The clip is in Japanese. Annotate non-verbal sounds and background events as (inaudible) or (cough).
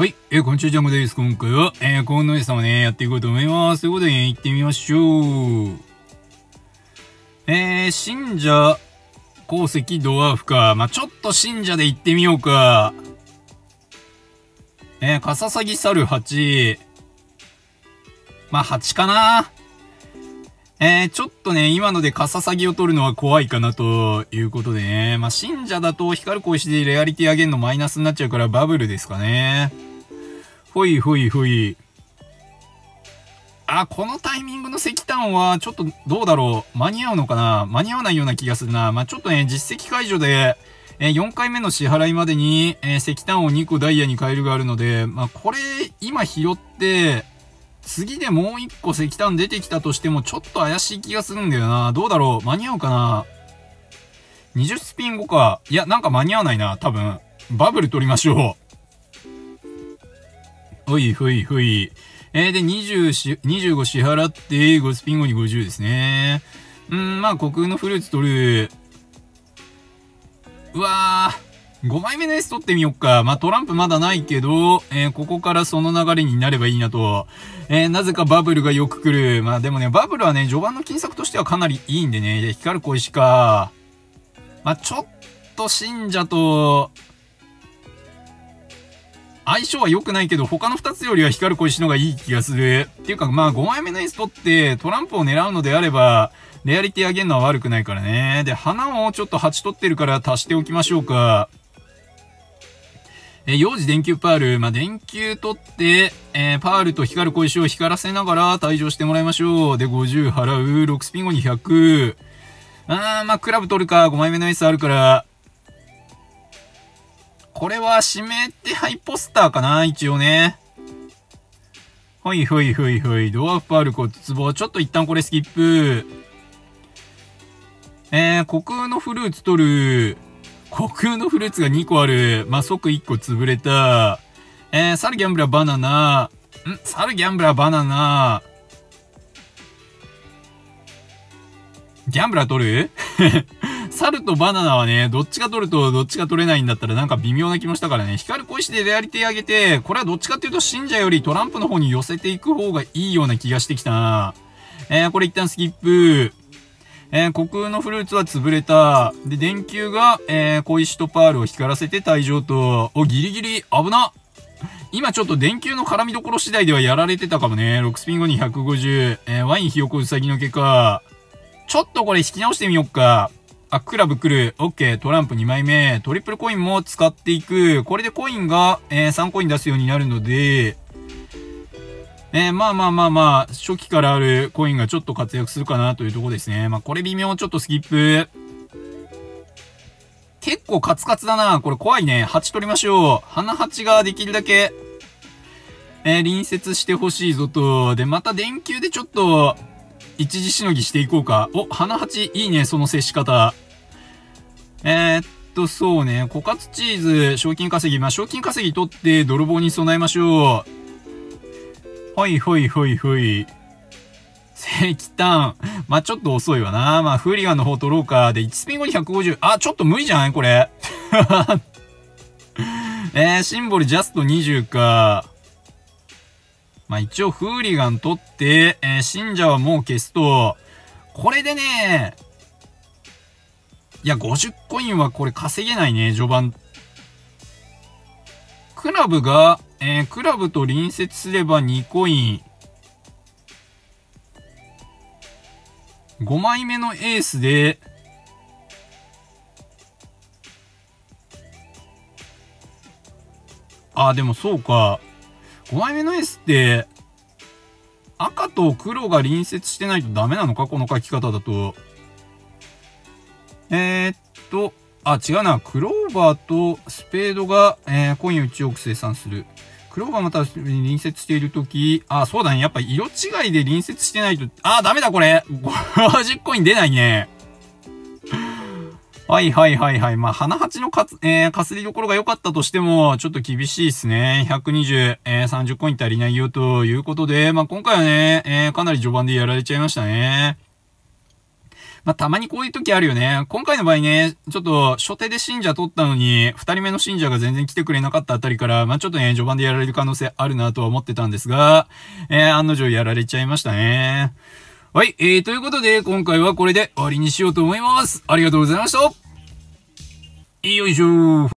はい。えー、こんにちは、ジャンゴです。今回は、えー、コーンの上様ね、やっていこうと思います。ということで、ね、行ってみましょう。えー、信者、鉱石、ドワーフか。まあ、ちょっと信者で行ってみようか。えー、カササギ猿8。まあ、8かな。えー、ちょっとね、今のでカササギを取るのは怖いかなということでね。まあ、信者だと光る小石でレアリティ上げるのマイナスになっちゃうからバブルですかね。ほいほいほい。あ、このタイミングの石炭はちょっとどうだろう。間に合うのかな間に合わないような気がするな。まあ、ちょっとね、実績解除で、え、4回目の支払いまでに、え、石炭を2個ダイヤに変えるがあるので、まあ、これ、今拾って、次でもう1個石炭出てきたとしても、ちょっと怪しい気がするんだよな。どうだろう間に合うかな ?20 スピン後か。いや、なんか間に合わないな。多分。バブル取りましょう。ほいほいほい。えー、で、20 25支払って、5スピン後に50ですね。うん、まあ、虚空のフルーツ取る。うわー。5枚目の S 取ってみよっか。まあ、トランプまだないけど、えー、ここからその流れになればいいなと。えー、なぜかバブルがよく来る。まあ、でもね、バブルはね、序盤の金策としてはかなりいいんでね。で、光る小石か。まあ、ちょっと信者と、相性は良くないけど、他の2つよりは光る小石の方がいい気がする。っていうか、まあ、5枚目の S 取って、トランプを狙うのであれば、レアリティ上げるのは悪くないからね。で、花をちょっと8取ってるから足しておきましょうか。え、幼児電球パール、まあ、電球取って、えー、パールと光る小石を光らせながら退場してもらいましょう。で、50払う。6スピン後に100。あー、まあ、クラブ取るか。5枚目のエースあるから。これは指名手配ポスターかな？一応ね。ほいほいほいほい。ドワーフパール骨壺。ちょっと一旦これスキップ。えー、虚空のフルーツ取る。虚空のフルーツが2個ある。まあ、即1個潰れた。えー、サルギャンブラーバナナ。ん？サルギャンブラーバナナ。ギャンブラー取る？サルとバナナはね、どっちが取るとどっちが取れないんだったらなんか微妙な気もしたからね。光る小石でレアリティ上げて、これはどっちかっていうと信者よりトランプの方に寄せていく方がいいような気がしてきたな。えー、これ一旦スキップ。えー、虚空のフルーツは潰れた。で、電球が、えー、小石とパールを光らせて退場と、お、ギリギリ、危な今ちょっと電球の絡みどころ次第ではやられてたかもね。6スピン後に150。えー、ワインひよこうさぎの毛か。ちょっとこれ引き直してみよっか。あ、クラブ来る。オッケー。トランプ2枚目。トリプルコインも使っていく。これでコインが、えー、3コイン出すようになるので、えー、まあまあまあまあ、初期からあるコインがちょっと活躍するかなというとこですね。まあこれ微妙、ちょっとスキップ。結構カツカツだな。これ怖いね。8取りましょう。花8ができるだけ、えー、隣接してほしいぞと。で、また電球でちょっと、一時しのぎしていこうか。お、花8、いいね、その接し方。えー、っと、そうね、枯渇チーズ、賞金稼ぎ。まあ、賞金稼ぎ取って泥棒に備えましょう。ほいほいほいほい。石炭。まあ、ちょっと遅いわな。まあ、フーリガンの方取ろうか。で、1スピン後に150。あ、ちょっと無理じゃないこれ。(laughs) えー、シンボルジャスト20か。まあ、一応フーリガン取って、えー、信者はもう消すと、これでね、いや、50コインはこれ稼げないね、序盤。クラブが、えー、クラブと隣接すれば2コイン。5枚目のエースで、あ、でもそうか。5枚目のエースって、赤と黒が隣接してないとダメなのか？この書き方だと。えー、っと、あ、違うな。クローバーとスペードが、えー、コイン1億生産する。クローバーまた隣接しているとき、あ、そうだね。やっぱ色違いで隣接してないと、あ、ダメだこれ (laughs) !50 コイン出ないね。はいはいはいはい。まあ、花鉢のかつ、えー、かすりどころが良かったとしても、ちょっと厳しいですね。120、えー、30コイン足りないよということで、まあ、今回はね、えー、かなり序盤でやられちゃいましたね。まあ、たまにこういう時あるよね。今回の場合ね、ちょっと、初手で信者取ったのに、二人目の信者が全然来てくれなかったあたりから、まあ、ちょっとね、序盤でやられる可能性あるなとは思ってたんですが、えー、案の定やられちゃいましたね。はい、えー、ということで、今回はこれで終わりにしようと思います。ありがとうございました。よいしょ